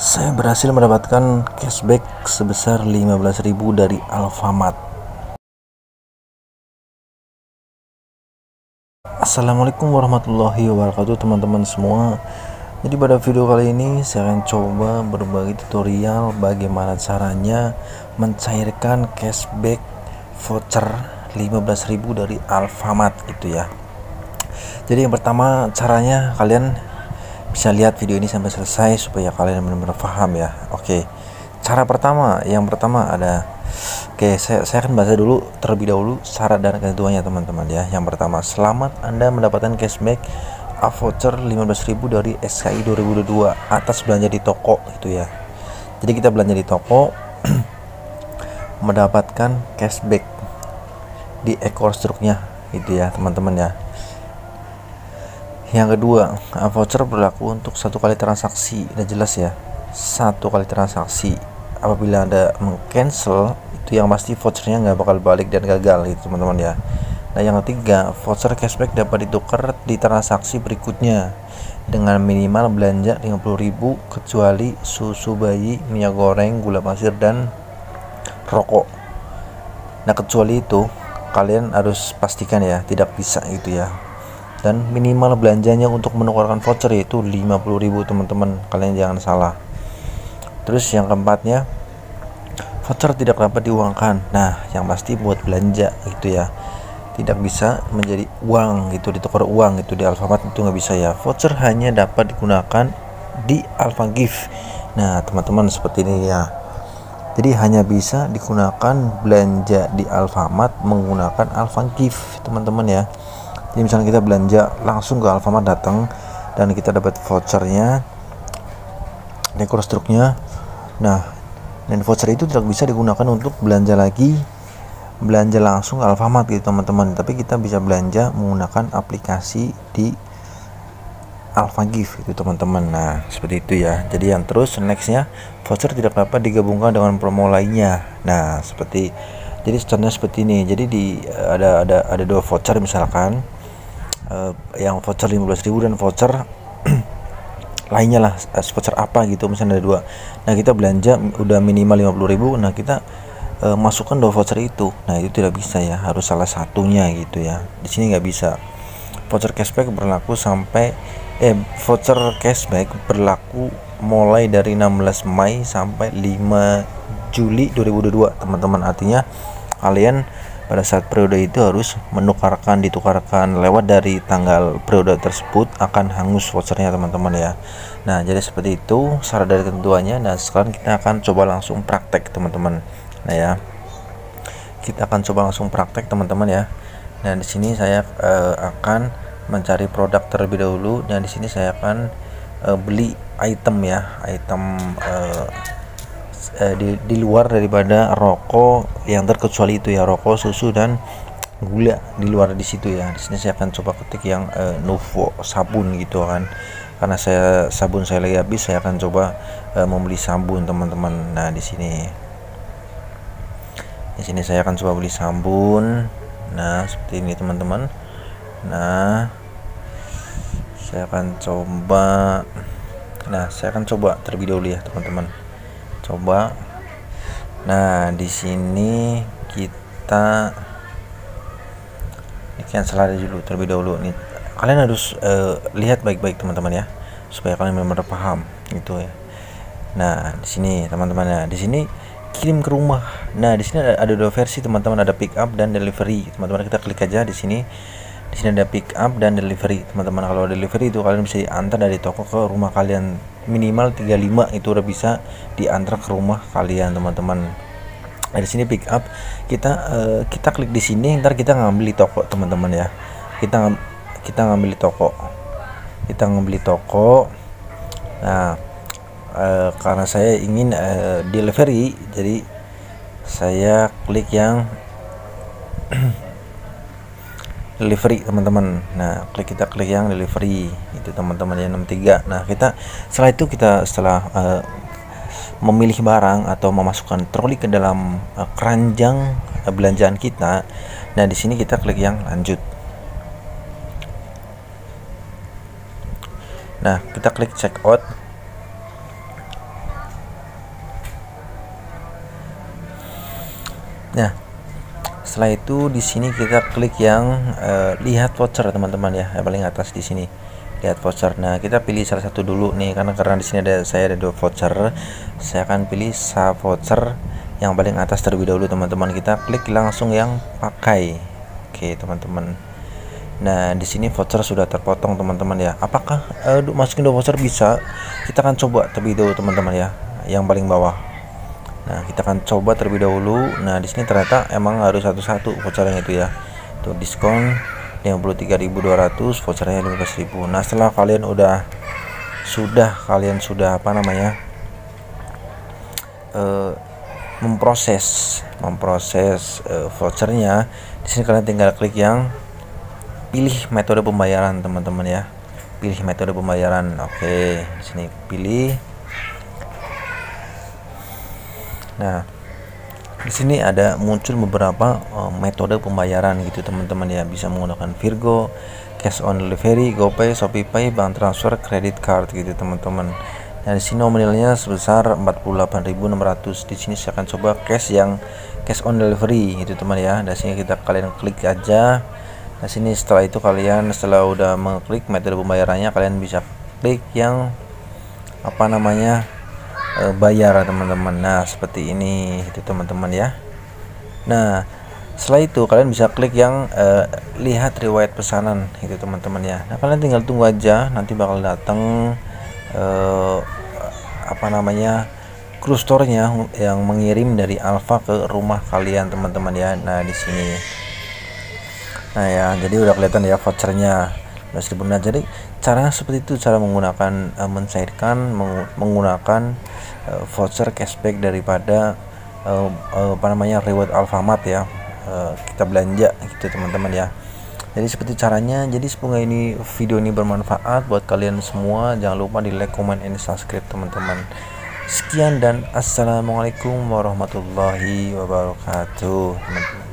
Saya berhasil mendapatkan cashback sebesar 15.000 dari Alfamart. Assalamualaikum warahmatullahi wabarakatuh teman-teman semua. Jadi pada video kali ini saya akan coba berbagi tutorial bagaimana caranya mencairkan cashback voucher 15.000 dari Alfamart gitu ya. Jadi yang pertama caranya kalian bisa lihat video ini sampai selesai supaya kalian benar-benar paham ya. Oke cara pertama yang pertama ada oke saya, saya akan baca dulu terlebih dahulu syarat dan ketentuannya teman-teman ya. Yang pertama selamat anda mendapatkan cashback a voucher 15.000 dari SKI 2022 atas belanja di toko itu ya. Jadi kita belanja di toko mendapatkan cashback di ekor struknya gitu ya teman-teman ya yang kedua voucher berlaku untuk satu kali transaksi. Udah jelas ya satu kali transaksi. Apabila anda mengcancel itu yang pasti vouchernya nggak bakal balik dan gagal gitu teman-teman ya. Nah yang ketiga voucher cashback dapat ditukar di transaksi berikutnya dengan minimal belanja 50.000 kecuali susu bayi minyak goreng gula pasir dan rokok. Nah kecuali itu kalian harus pastikan ya tidak bisa gitu ya dan minimal belanjanya untuk menukarkan voucher yaitu 50.000 teman-teman. Kalian jangan salah. Terus yang keempatnya voucher tidak dapat diuangkan. Nah yang pasti buat belanja gitu ya. Tidak bisa menjadi uang gitu ditukar uang itu di Alfamart itu nggak bisa ya. Voucher hanya dapat digunakan di Alfa Gift. Nah teman-teman seperti ini ya. Jadi hanya bisa digunakan belanja di Alfamart menggunakan Alfa Gift teman-teman ya jadi misalnya kita belanja langsung ke Alfamart datang dan kita dapat vouchernya dekor struknya. Nah dan voucher itu tidak bisa digunakan untuk belanja lagi belanja langsung ke Alfamart gitu teman-teman. Tapi kita bisa belanja menggunakan aplikasi di Alpha Gift itu teman-teman. Nah seperti itu ya. Jadi yang terus nextnya voucher tidak dapat digabungkan dengan promo lainnya. Nah seperti jadi contohnya seperti ini. Jadi di ada ada ada dua voucher misalkan uh, yang voucher 15.000 dan voucher lainnya lah uh, voucher apa gitu misalnya ada dua. Nah kita belanja udah minimal 50.000 nah kita uh, masukkan dua voucher itu. Nah itu tidak bisa ya harus salah satunya gitu ya. Di sini nggak bisa. Voucher cashback berlaku sampai eh voucher cashback berlaku mulai dari 16 Mei sampai 5 Juli 2022 teman-teman. Artinya kalian pada saat periode itu harus menukarkan ditukarkan lewat dari tanggal periode tersebut akan hangus vouchernya teman-teman ya. Nah jadi seperti itu syarat dari ketentuannya nah sekarang kita akan coba langsung praktek teman-teman nah ya. Kita akan coba langsung praktek teman-teman ya. Nah di sini saya uh, akan mencari produk terlebih dahulu dan di sini saya akan uh, beli item ya. Item uh, eh, di, di luar daripada rokok yang terkecuali itu ya rokok susu dan gula di luar di situ ya. Di sini saya akan coba ketik yang eh, Nuvo sabun gitu kan. Karena saya sabun saya lagi habis saya akan coba eh, membeli sabun teman-teman. Nah di sini. Di sini saya akan coba beli sabun nah seperti ini teman-teman. Nah saya akan coba. Nah saya akan coba terlebih dahulu ya teman-teman coba. Nah di sini kita ini cancel aja dulu terlebih dahulu. Nih kalian harus uh, lihat baik-baik teman-teman ya supaya kalian benar-benar paham gitu ya. Nah di sini teman-teman ya di sini kirim ke rumah. Nah di sini ada, ada dua versi teman-teman ada pick up dan delivery. Teman-teman kita klik aja di sini. Di sini ada pick up dan delivery teman-teman. Kalau delivery itu kalian bisa diantar dari toko ke rumah kalian minimal 35 itu udah bisa diantar ke rumah kalian teman-teman. Dari sini pick up. Kita uh, kita klik di sini ntar kita ngambil di toko teman-teman ya. Kita kita ngambil di toko. Kita ngambil di toko. Nah uh, karena saya ingin uh, delivery jadi saya klik yang delivery teman-teman. Nah klik kita klik yang delivery. Itu teman-teman yang 63 nah kita setelah itu kita setelah uh, memilih barang atau memasukkan troli ke dalam uh, keranjang uh, belanjaan kita nah di sini kita klik yang lanjut. Nah kita klik check out. Nah setelah itu di sini kita klik yang uh, lihat voucher teman-teman ya yang paling atas di sini. Lihat voucher. Nah kita pilih salah satu dulu nih karena karena di sini ada saya ada dua voucher. Saya akan pilih sa voucher yang paling atas terlebih dahulu teman-teman. Kita klik langsung yang pakai. Oke teman-teman. Nah di sini voucher sudah terpotong teman-teman ya. Apakah uh, masukin dua voucher bisa? Kita akan coba terlebih dahulu teman-teman ya yang paling bawah Nah, kita akan coba terlebih dahulu. Nah, di sini ternyata emang harus satu-satu vouchernya itu ya. Tuh diskon 53.200, vouchernya 15.000. Nah, setelah kalian udah sudah kalian sudah apa namanya? Uh, memproses memproses uh, vouchernya di sini kalian tinggal klik yang pilih metode pembayaran teman-teman ya pilih metode pembayaran oke di sini pilih Nah, di sini ada muncul beberapa uh, metode pembayaran gitu teman-teman ya bisa menggunakan Virgo, cash on delivery, GoPay, ShopeePay, bank transfer, credit card gitu teman-teman. Nah di sini nominalnya sebesar 48.600. Di sini saya akan coba cash yang cash on delivery gitu teman ya. Di sini kita kalian klik aja. Nah sini setelah itu kalian setelah udah mengklik metode pembayarannya kalian bisa klik yang apa namanya e, bayar teman-teman. Nah seperti ini itu teman-teman ya. Nah setelah itu kalian bisa klik yang e, lihat riwayat pesanan itu teman-teman ya. Nah kalian tinggal tunggu aja nanti bakal datang e, apa namanya cruise store-nya yang mengirim dari Alfa ke rumah kalian teman-teman ya. Nah di sini. Nah ya jadi udah kelihatan ya vouchernya Nah, jadi cara seperti itu cara menggunakan uh, mencairkan meng menggunakan uh, voucher cashback daripada uh, uh, apa namanya reward Alfamart ya. Uh, kita belanja gitu teman-teman ya. Jadi seperti caranya jadi semoga ini video ini bermanfaat buat kalian semua. Jangan lupa di like comment and subscribe teman-teman. Sekian dan assalamualaikum warahmatullahi wabarakatuh teman-teman